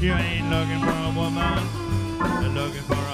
You ain't looking for a woman, you're looking for